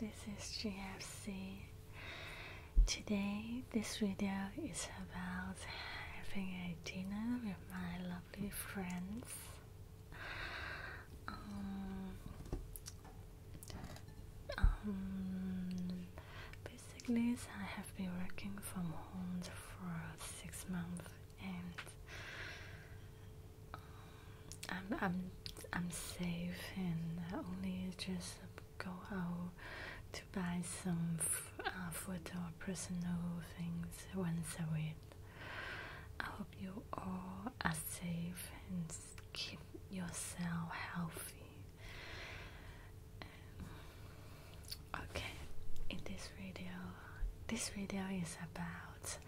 this is GFC. Today, this video is about having a dinner with my lovely friends. Um, um, basically, I have been working from home for six months, and um, I'm I'm I'm safe, and only just go out to buy some uh, food or personal things once a week. I hope you all are safe and keep yourself healthy. okay, in this video, this video is about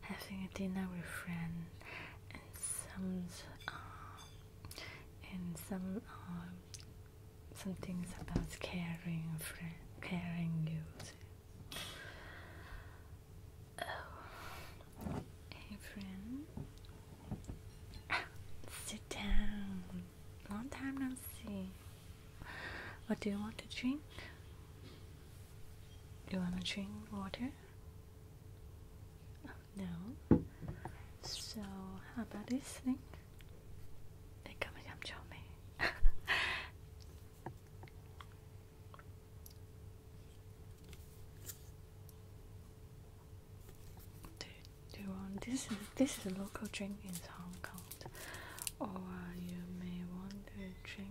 having a dinner with friends and some uh, and some uh, some things about caring friend, caring you. Oh, hey friend, sit down. Long time no see. What do you want to drink? You want to drink water? Oh, no. So, how about this thing? This? Is, this is a local drink in Hong Kong, or you may want to drink.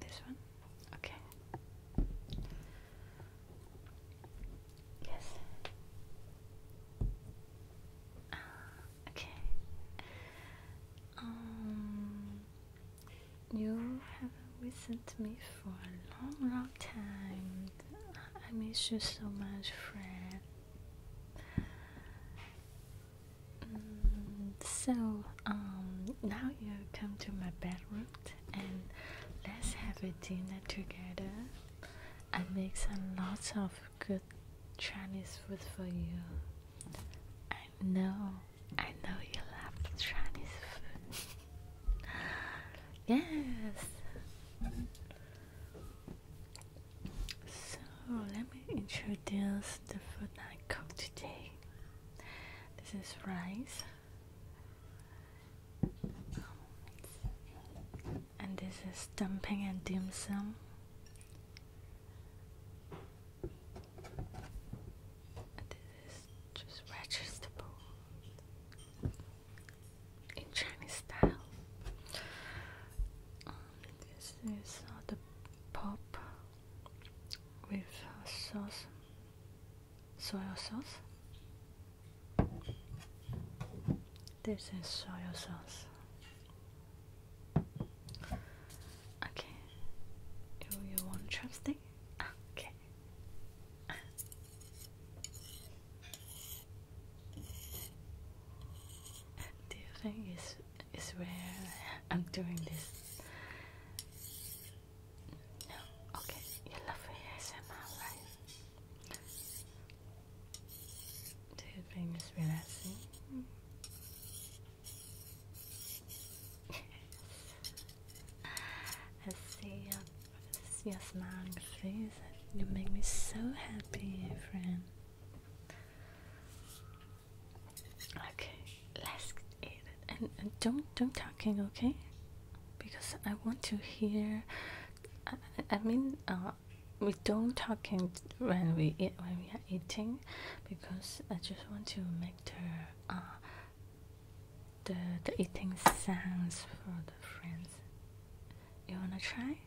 This one? Okay. Yes. Ah, okay. Um, you haven't visited me for a long, long time. I miss you so much, Fred. Mm, so, um, now you come to my bedroom and let's have a dinner together. I make some lots of good Chinese food for you. I know, I know you love Chinese food. yes. So let me introduce the food I cooked today. This is rice. And this is dumpling and dim sum. And this is just vegetable in Chinese style. Um, this is uh, the pop with uh, sauce, soy sauce. This is soy sauce. Okay. You, you want chopstick? Okay. Do you think is is where I'm doing this? No. Okay. You love ASMR, right? Think it's relaxing? I see your, see your smiling face. You make me so happy, friend. Okay, let's eat and don't don't talking, okay? Because I want to hear. I, I mean, uh, we don't talking when we eat when we are eating, because I just want to make the uh the the eating sounds for the friends. You wanna try?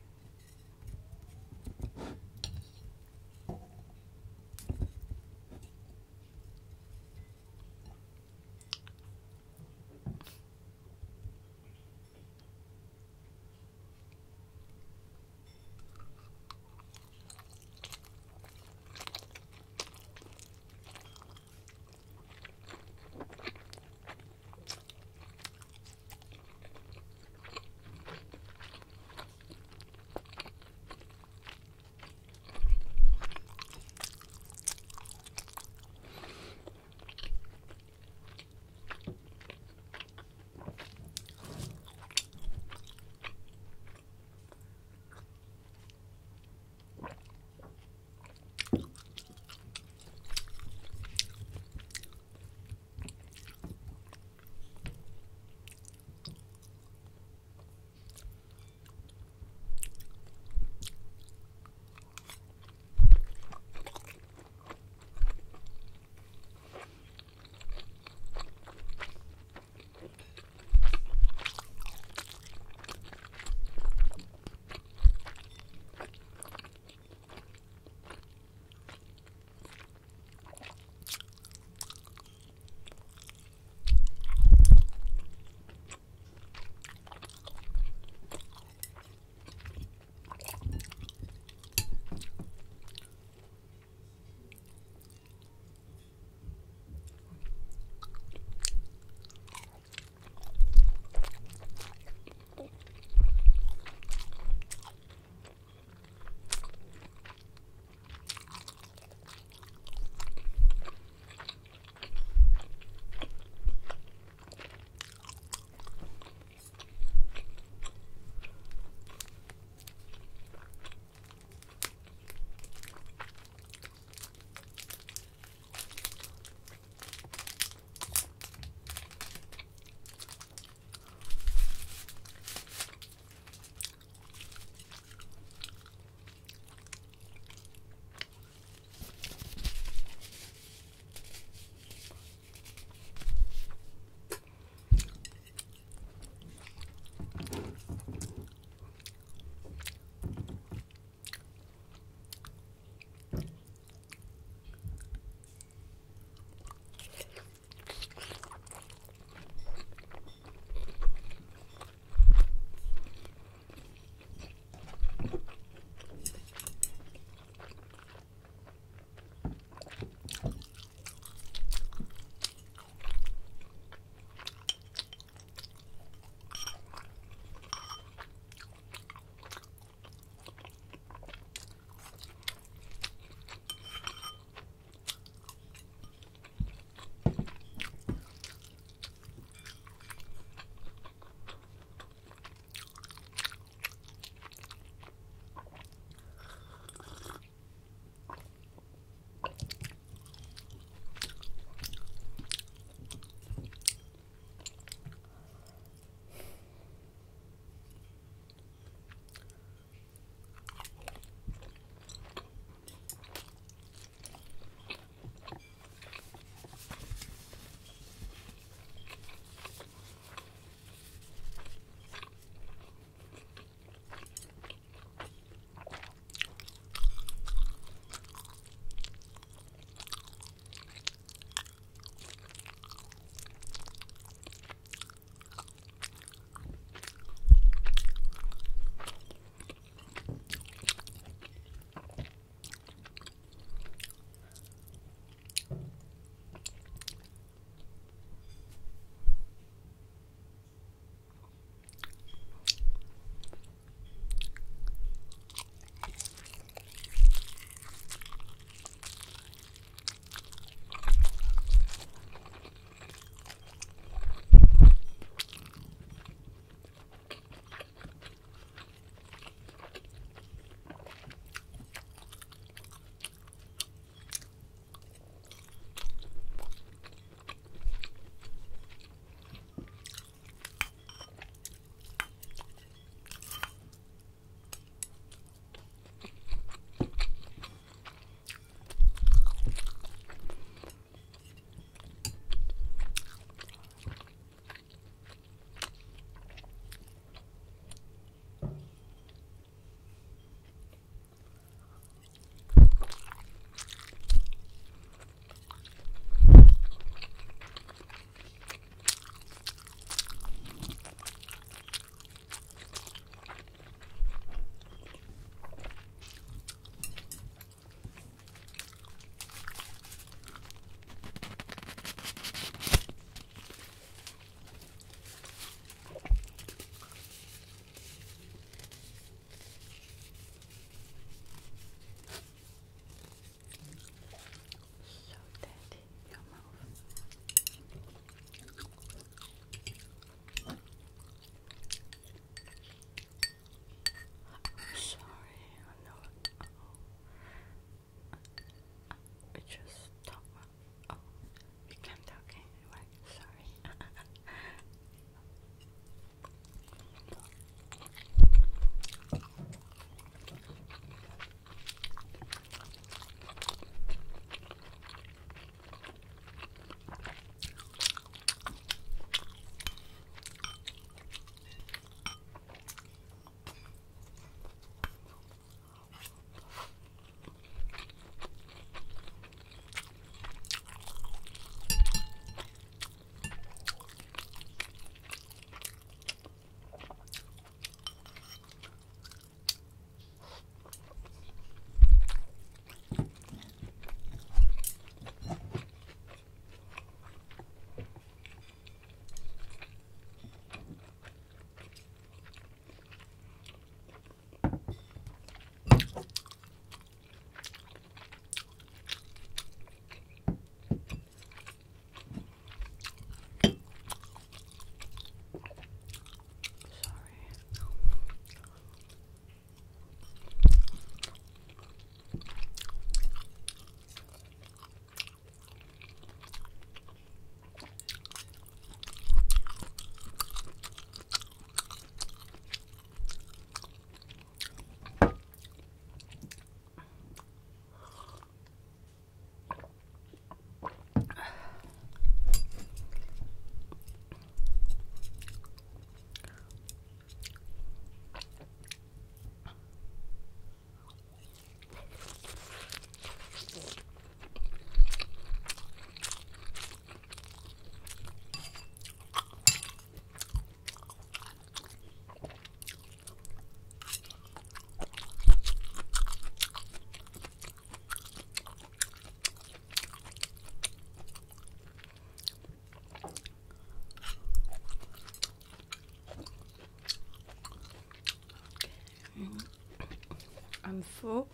How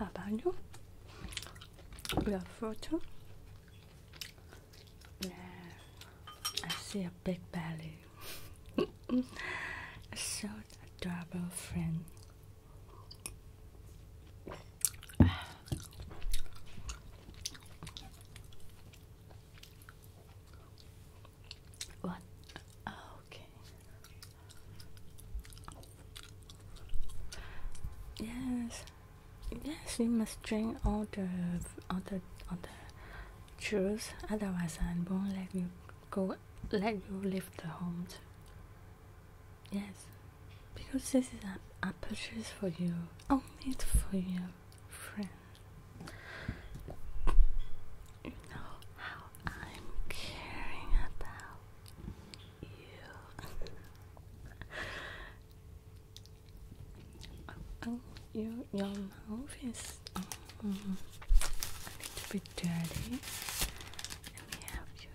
about you? You're full? Yeah, I see a big belly. so adorable friend. What? okay. Yes, You must drink all the all the all the juice. Otherwise, I won't let you go. Let you leave the home. Yes, because this is a, a purchase for you. Only for you, friend. You know how I'm caring about you. oh, your mouth is. Um, a little bit dirty. Let me help you.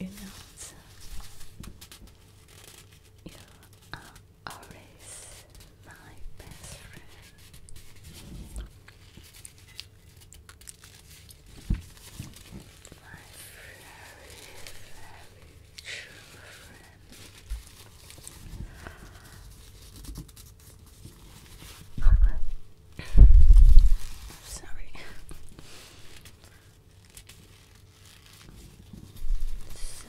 You know, you are always my best friend. My very, very true friend. Sorry. So,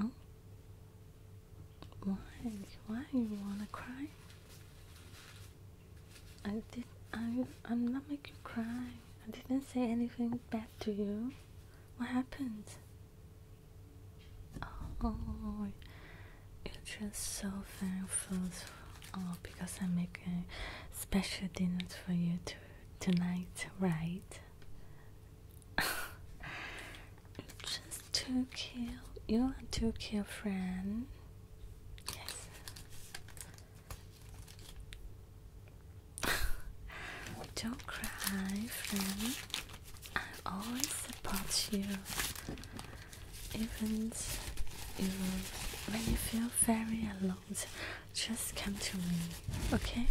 oh, why? Why you wanna cry? I did. I. I'm not making you cry. I didn't say anything bad to you. What happened? Oh, you're just so thankful. Oh, because I'm making special dinners for you to, tonight, right? you're just too cute. You are too cute, friend. Yes. Don't cry, friend. I always support you. Even when you feel very alone, just come to me, okay?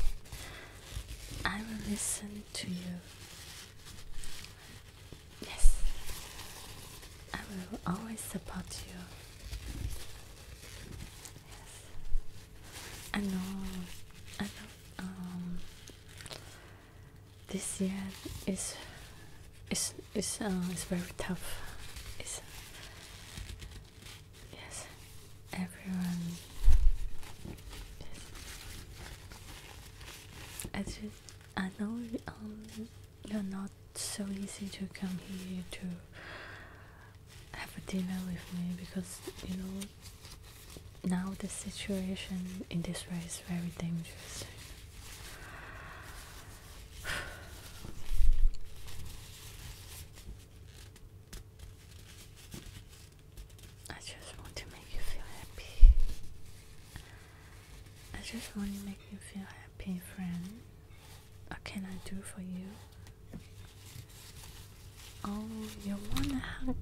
I will listen to you. Yes, I will always support you. Yes, I know, I know. Um, this year is is is uh is very tough. It's yes, everyone. Yes. I just I know um you're not so easy to come here to have a dinner with me because you know now the situation in this way is very dangerous. I just want to make you feel happy. I just want to make you feel happy, friend. What can I do for you? Oh, you want a hug?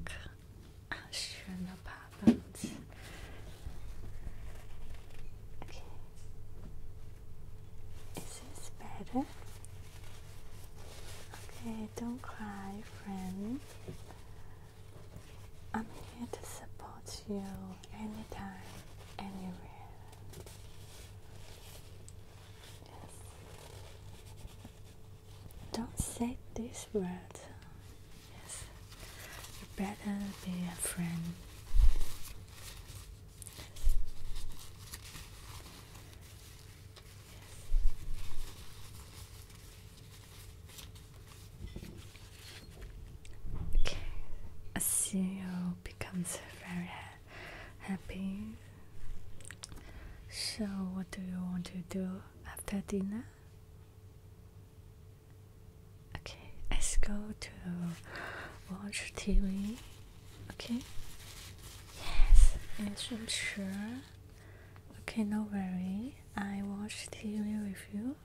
Ah, sure, no problem. Okay. Is this better? Okay, don't cry, friend. I'm here to support you Say these words. Yes. You better be a friend. Okay. A CEO becomes very ha- happy. So, what do you want to do after dinner? Okay, let's go to watch TV. Okay? Yes, yes, I'm sure. Okay, no worry. I watch TV with you.